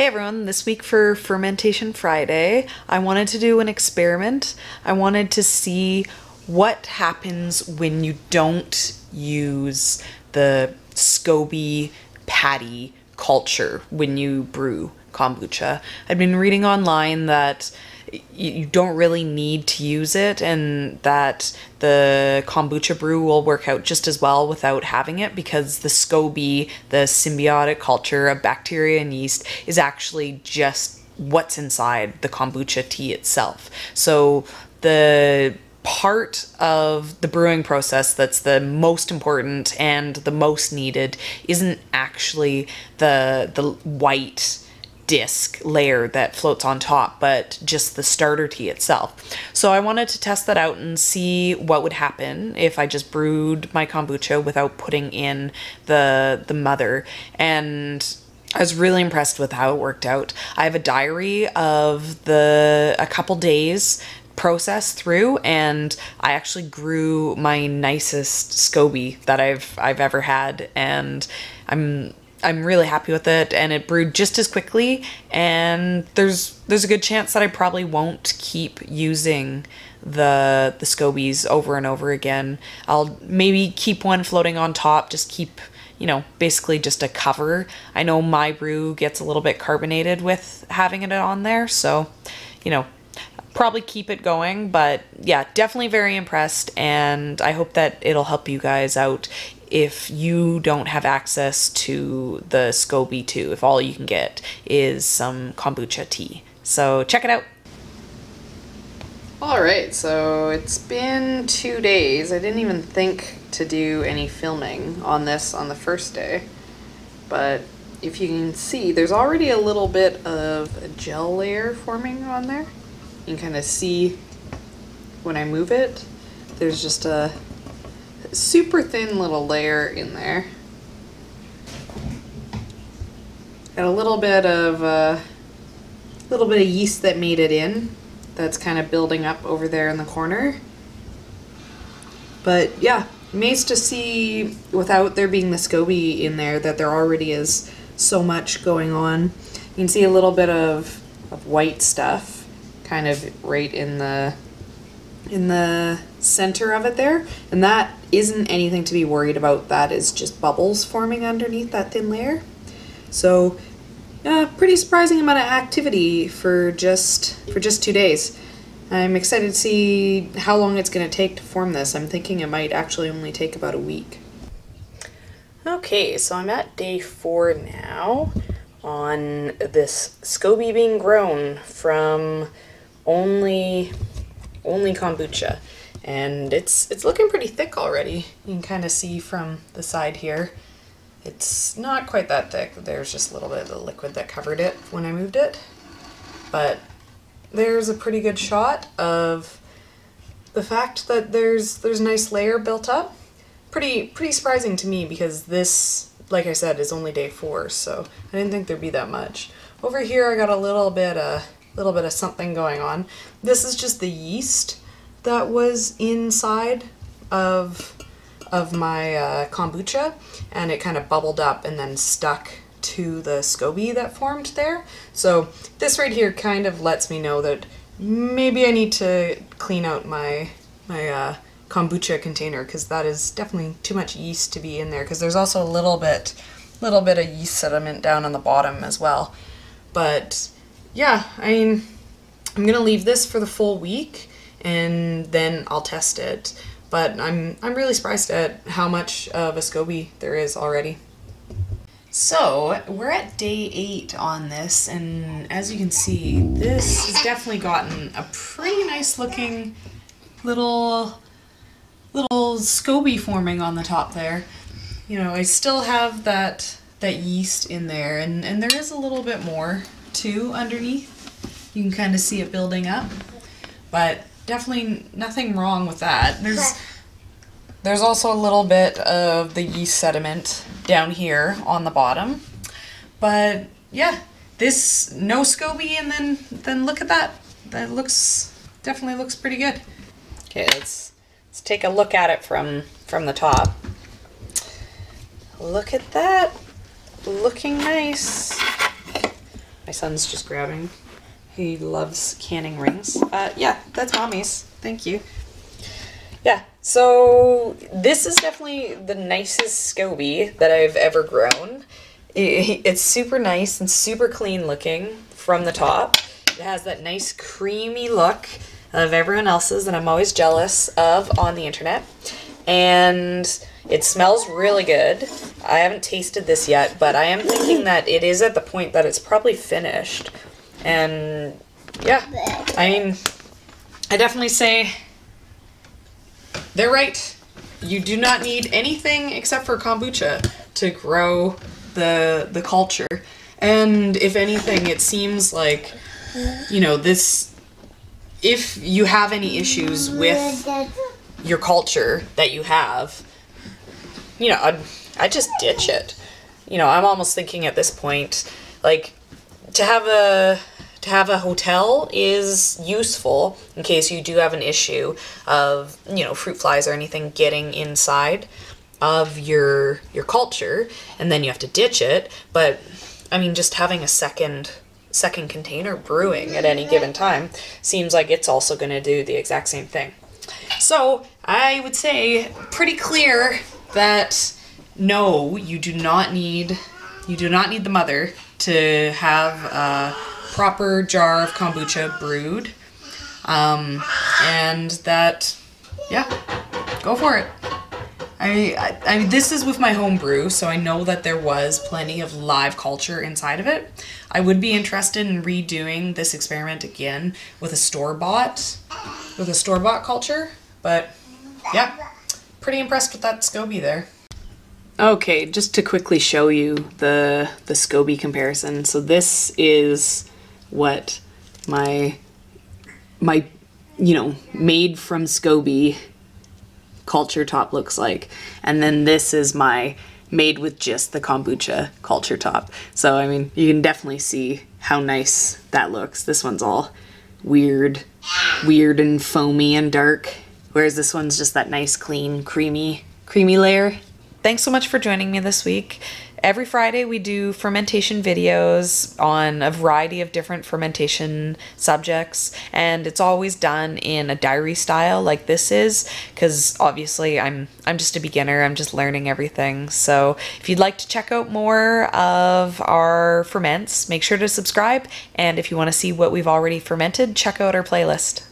Hey everyone, this week for Fermentation Friday, I wanted to do an experiment. I wanted to see what happens when you don't use the SCOBY patty culture when you brew kombucha. I've been reading online that you don't really need to use it and that the kombucha brew will work out just as well without having it because the SCOBY, the symbiotic culture of bacteria and yeast, is actually just what's inside the kombucha tea itself. So the part of the brewing process that's the most important and the most needed isn't actually the the white disc layer that floats on top, but just the starter tea itself. So I wanted to test that out and see what would happen if I just brewed my kombucha without putting in the the mother and I was really impressed with how it worked out. I have a diary of the a couple days process through and I actually grew my nicest SCOBY that I've I've ever had and I'm I'm really happy with it and it brewed just as quickly and there's there's a good chance that I probably won't keep using the the scobies over and over again. I'll maybe keep one floating on top, just keep you know, basically just a cover. I know my brew gets a little bit carbonated with having it on there, so you know, probably keep it going, but yeah, definitely very impressed and I hope that it'll help you guys out if you don't have access to the SCOBY too, if all you can get is some kombucha tea. So check it out. Alright, so it's been two days. I didn't even think to do any filming on this on the first day. But if you can see, there's already a little bit of a gel layer forming on there. You can kind of see when I move it, there's just a super thin little layer in there. Got a little bit of a uh, little bit of yeast that made it in. That's kind of building up over there in the corner. But yeah, amazed to see without there being the SCOBY in there that there already is so much going on. You can see a little bit of, of white stuff kind of right in the in the center of it there and that isn't anything to be worried about. That is just bubbles forming underneath that thin layer. So yeah pretty surprising amount of activity for just for just two days. I'm excited to see how long it's going to take to form this. I'm thinking it might actually only take about a week. Okay so I'm at day four now on this SCOBY being grown from only only kombucha. And it's it's looking pretty thick already. You can kind of see from the side here. It's not quite that thick. There's just a little bit of the liquid that covered it when I moved it. But there's a pretty good shot of the fact that there's there's a nice layer built up. Pretty pretty surprising to me because this, like I said, is only day four, so I didn't think there'd be that much. Over here I got a little bit of little bit of something going on. This is just the yeast that was inside of of my uh, kombucha and it kind of bubbled up and then stuck to the SCOBY that formed there. So this right here kind of lets me know that maybe I need to clean out my my uh, kombucha container because that is definitely too much yeast to be in there because there's also a little bit little bit of yeast sediment down on the bottom as well. But yeah, I mean, I'm gonna leave this for the full week and then I'll test it. But I'm I'm really surprised at how much of a SCOBY there is already. So we're at day eight on this, and as you can see, this has definitely gotten a pretty nice looking little little SCOBY forming on the top there. You know, I still have that that yeast in there, and, and there is a little bit more too underneath. You can kind of see it building up, but definitely nothing wrong with that. There's there's also a little bit of the yeast sediment down here on the bottom, but yeah, this no SCOBY, and then then look at that. That looks definitely looks pretty good. Okay, let's let's take a look at it from from the top. Look at that, looking nice. My son's just grabbing. He loves canning rings. Uh, yeah, that's mommy's. Thank you. Yeah, so this is definitely the nicest SCOBY that I've ever grown. I- It's super nice and super clean looking from the top. It has that nice creamy look of everyone else's that I'm always jealous of on the internet. And it smells really good. I haven't tasted this yet, but I am thinking that it is at the point that it's probably finished. And yeah, I mean, I definitely say they're right. You do not need anything except for kombucha to grow the the culture. And if anything, it seems like you know this if you have any issues with your culture that you have, you know, I'd, I'd just ditch it. You know, I'm almost thinking at this point, like, to have a to have a hotel is useful in case you do have an issue of you know fruit flies or anything getting inside of your your culture and then you have to ditch it. But i mean just having a second second container brewing at any given time seems like it's also going to do the exact same thing. So I would say pretty clear that no, you do not need you do not need the mother to have a proper jar of kombucha brewed, um, and that yeah, go for it. I, I, I mean, this is with my home brew, so I know that there was plenty of live culture inside of it. I would be interested in redoing this experiment again with a store bought, with a store bought culture, but yeah, pretty impressed with that SCOBY there. Okay, just to quickly show you the the SCOBY comparison. So this is what my my you know made from SCOBY culture top looks like. And then this is my made with just the kombucha culture top. So I mean, you can definitely see how nice that looks. This one's all weird, weird and foamy and dark, whereas this one's just that nice clean creamy creamy layer. Thanks so much for joining me this week. Every Friday, we do fermentation videos on a variety of different fermentation subjects, and it's always done in a diary style like this is, because obviously I'm I'm just a beginner. I'm just learning everything. So if you'd like to check out more of our ferments, make sure to subscribe. And if you want to see what we've already fermented, check out our playlist.